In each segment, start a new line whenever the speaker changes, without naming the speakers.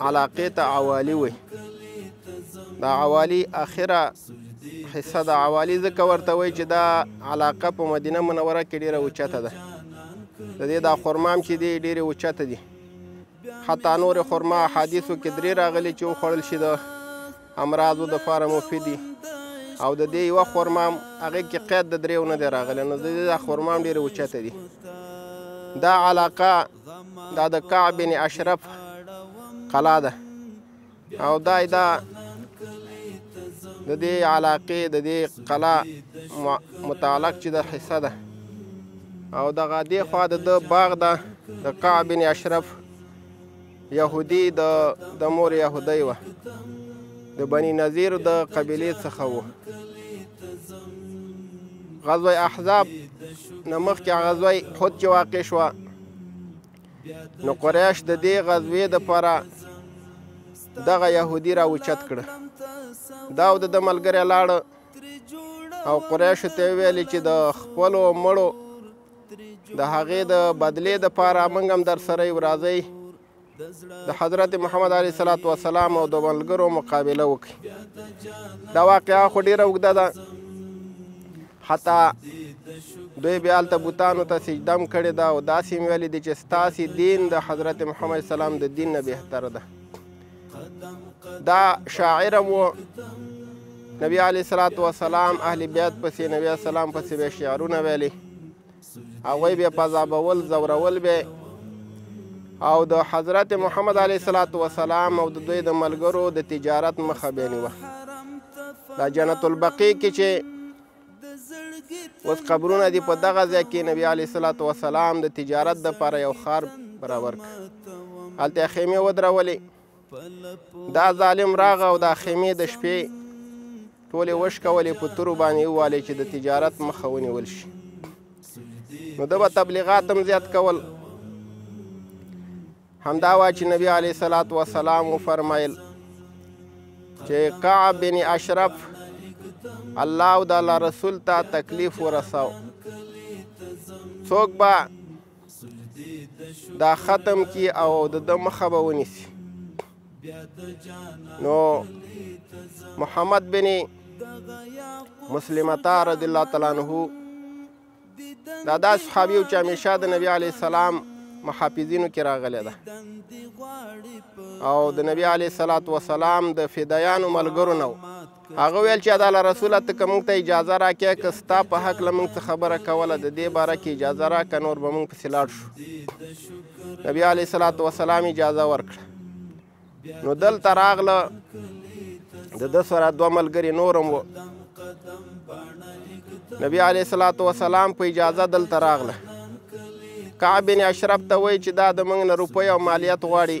علاقه ته عوالی وي د عوالی اخره حصہ د عوالی ځکه ورته وي چې دا علاقه په مدینه منوره کې ډیره اوچته ده د دې دا خرمام چې دی ډیره اوچته دي حتی نور خرما حدیثو کې درې راغلي چې وخوړل شي د امراضو د فاره مفید دي او د دې یو خرمام هغه کې قید د دریو نه دی راغلی نو د دې دا خرمام ډیره اوچته دي دا علاقه دا د کعب بن اشرف قلا ده او دا دا د دې علاقې د دې قلا متعلق چې د حصہ ده او دغه دې خوا د د باغ ده د کعب بن اشرف يهودي د د مور يهودي و د بني نذیر د قبيله څخه و غزوه احزاب نه مخکې غزوه حد چې واقع شوه نو قریش د دې غزوې دپاره دغه یهودي را اوچت کړه دا او د ده ملګری لاړه او قریشو ته ویل چې د خپلو مړو د هغې د بدلې دپاره موږ هم درسره یو راځئ د حضرت محمد علیه صلات و سلام او د ملګرو مقابله وکړي دا واقعا خو ډیره وګده ده حتی دوی بیا هلته بوتانو ته سجده هم کړې ده او داسې یې ویلي دي چې ستاسې دین د حضرت محمد سلام د دین نه بهتر ده دا شاعر هم و نبی علیه صلات وسلام اهل بیت پسې نبی سلام پسې به شعرونه ویلي هغوی به پذابول، ځورول به او د حضرت محمد علیه الصلاة والسلام او د دوی د ملګرو د تجارت مخه به نیوه. دا جنت البقیع کې چې اوس قبرونه دي په دغه ځای کې نبی علیه الصلاة والسلام د تجارت دپاره یو ښار برابر کړ، هلته یې خیمې ودرولې. دا ظالم راغه او دا خیمې د شپې ټولې وشکولې په تورو باندې ووالې چې د تجارت مخه ونیول شي نو د به تبلیغات هم زیات کول همدا وا چې نبی علی صلوات و سلام فرمایل چې کعب بن اشرف الله او د الله رسول ته تکلیف ورساو څوک به دا ختم کی او د د مخه به ونیسي نو محمد بن مسلمتا رضی الله تعالی عنہ دا دا صحابي چې همیشه د نبی علی السلام محافظینو کې راغلی ده او د نبی علی صلوات و سلام د فدایانو ملګرو نه هغه ویل چې اداله رسوله ته که موږ ته اجازه راکې که ستا په حق له موږ څه خبره کوله د دې باره کې اجازه راکه نور به موږ پسې لاړ شو نبی علیه الصلاة والسلام اجازه ورکړه نو دلته راغله د ده سره دوه ملګري نور هم و نبی علیه الصلاة والسلام په اجازه دلته راغله کعب بن اشرف ته وایي چې دا د موږ نه روپۍ او مالیت غواړي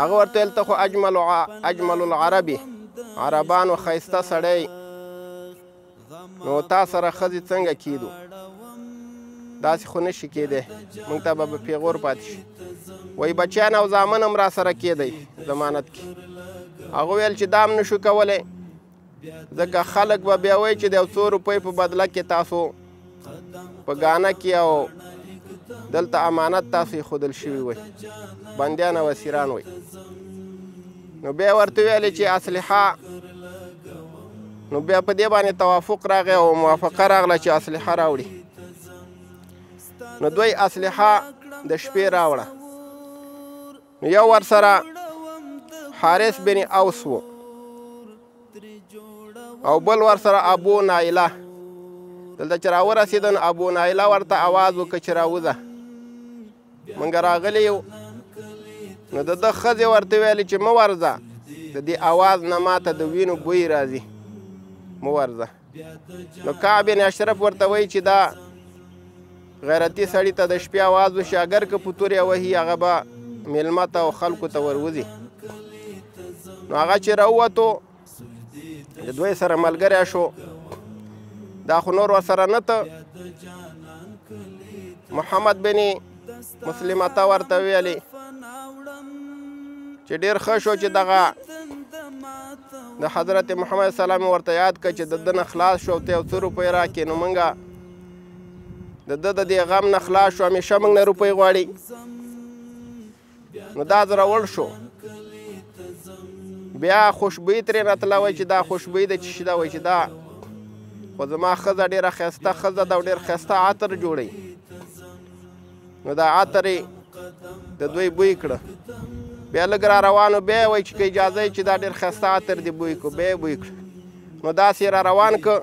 هغه ورته ویل ته خو اجمل اجمل العربي عربانو ښایسته سړی نو تا سره ښځې څنګه کېدو داسې خو نه شي کېدی موږ ته به به پیغور پاتې شي وایي بچیان او زامن هم را سره کېدی ضمانت کې هغه ویل چې دا هم نه شو کولی ځکه خلک به بیا وایي چې د یو څو روپۍ په بدله کې تاسو په ګانه کې او دلته امانت تاسو خودل شوی وي بندیان او اسیران وي نو بیا ورته ویل چې اسلحه نو بیا په دې باندې توافق راغی او موافقه راغله چې اسلحه راوړي نو دوی اسلحه د شپې راوړه نو یو ورسره حارث بن اوس وو او بل ورسره ابو نایله دلته چې راورسېده نو ابو نایله ورته اواز وکړ چې راوځه موږ راغلي یو نو د ده ښځې ورته ویل چې مه ورځه د دې اواز نه ماته د وینو بوی راځي مه ورځه نو کعب بن اشرف ورته وایي چې دا غیرتی سړی ته د شپې اواز وشي اګر که په تورې وهي هغه به میلمه ته او خلکو ته وروځي نو هغه چې راووتو د دوی سره ملګری شو دا خو نور ورسره نه ته محمد بن مسلمه ته ورته ویلې چې ډیر ښه شو چې دغه د حضرت محمد سلام ورته یاد کړ چې د دنه خلاص شو ته یو څو روپۍ راکې نو مونږه د ده د دې غم نه خلاص شو همیشه موږ نه روپۍ غواړي نو دا زرول شو بیا خوشبوی ترې راتله وای چې دا خوشبوی د چی دا وای چې دا خو زما ښځه ډېره ښایسته ښځه ده او ډېر ښایسته عطر جوړوي نو دا عطرې د دوی بوی کړه بیا لږ را روانو بیا یې وایي چې که اجازه یې چې دا ډېر ښایسته عطر دې بوی کړو بیا یې بوی کړه نو داسې یې را روان کړ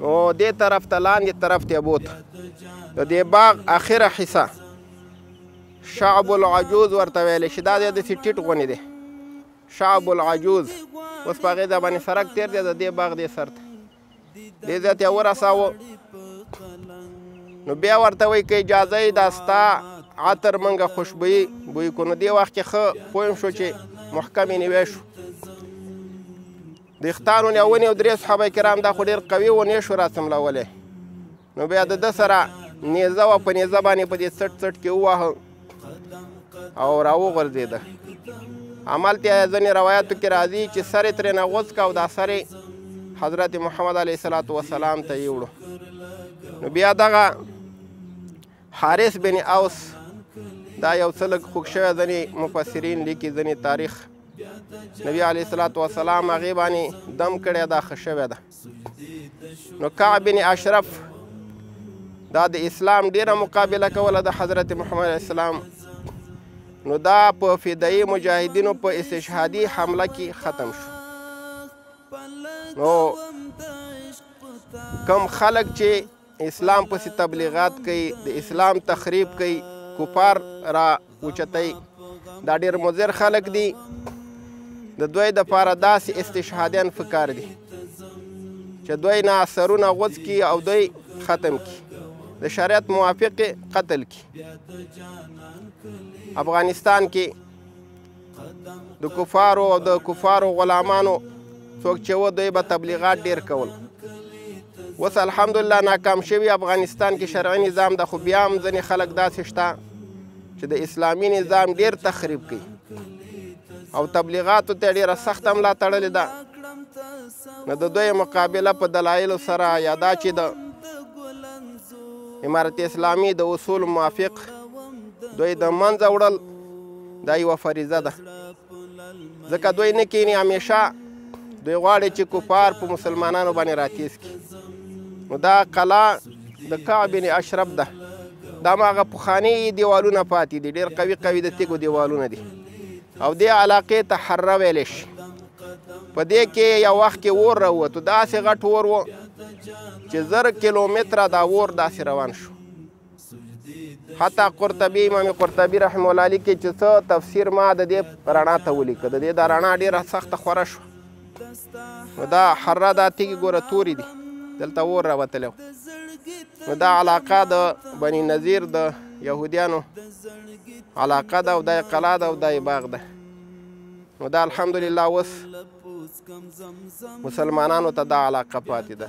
نو دې طرف ته لاندې طرف ته یې بوته د دې باغ اخره حصه شعب العجوز ورته ویلی شي دا دی داسې ټیټ غونې دی شعب العجوز اوس په هغې ځای باندې سرک تېر دی د دې باغ دې سر ته دې ځای ته ورساوه نو بیا ورته وایي که اجازه یې دا ستا عطر موږ خوشبویي بوی کړو نو دې وخت کې ښه پوه شو چې محکم یې نیوی شو د اختانو نیونې او درې صحابه کرام دا خو ډېر قوي ونې شو راڅملولی نو بیا د ده سره نیزه وه په نیزه باندې په دې څټ څټ کې وواهه او راوغورځېده همالته ځینې روایاتو کې راځي چې سر یې ترې نه غوڅ کړه او دا سر یې حضرت محمد علیه صلات وسلام ته یې وړو نو بیا دغه حارث بن اوس دا یو څه لږ خوږ شوی ځینې مفسرین لیکي ځینې تاریخ نبی علیه صلات وسلام هغې باندې دم کړی دا ښه شوی ده نو کعب بن اشرف دا د اسلام ډیره مقابله کوله د حضرت محمد اسلام نو دا په فدایي مجاهدینو په استشهادي حمله کې ختم شو نو کم خلک چې اسلام پسی تبلیغات کوي د اسلام تخریب کوي کفار را اوچتای دا ډیر مضر خلک دي د دوی د پاره داسې استشهادیان فکر دي چې دوی نه سرونه غوڅ کی او دوی ختم کی د شریعت موافق قتل کی افغانستان کې د کفارو او د کفارو غلامانو څوک چې و دوی به تبلیغات ډیر کول اوس الحمدلله ناکام شوی افغانستان کې شرعي نظام د خو بیا هم ځینې خلک داسې شته چې د اسلامي نظام ډیر تخریب کوي او تبلیغاتو ته ډیره سخته ملا تړلې ده نو د دوی مقابله په دلایلو سره یا دا چې د امارت اسلامي د اصول موافق دوی د منځه وړل دا یوه فریضه ده ځکه دوی نه کینی همیشه دوی غواړي چې کفار په مسلمانانو باندې راتیز کی نو دا قلا د کعب بن اشرف ده دا ماغه پخانی دیوالونه پاتې دي ډیر قوي قوي د تیګو دیوالونه دي او دې علاقې ته حره ویل شي په دې کې یو وخت کې اور راووتو داسې غټ اور و چې زر کیلومتره دا اور داسې روان شو حتی قرطبی امام قرطبی رحم الله علی کې چې څه تفسیر ما د دې رڼا ته ولیکه د دې دا رڼا ډیره سخته خوره شو نو دا حره دا تیږي ګوره توري دي دلته اور راوتلی نو دا علاقه د بنی نذیر د یهودیانو علاقه ده او دا قلا ده او دا باغ ده نو دا الحمدلله اوس مسلمانانو ته دا علاقه پاتې ده